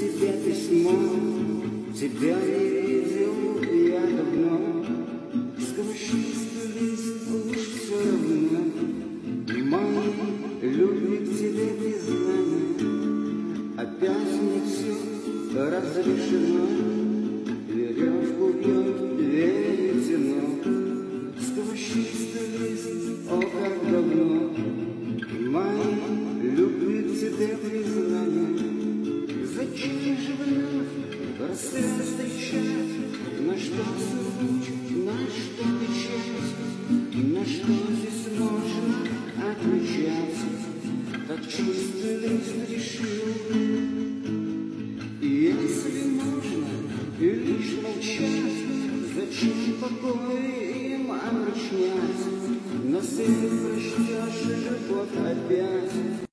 тебе письмо, тебя не видел я давно. Сквозь чистый лист уж все равно, мои любви к тебе признание. Опять мне все разрешено, веревку бьет веретено. Сквозь чистый лист, о, как давно, мои любви к тебе признание. Встречать? На что сургуч, на что печать? На что здесь можно отвечать? Как лист решил. Если можно лишь молчать, Зачем покой им омрачнять? На свет прочтешь год опять.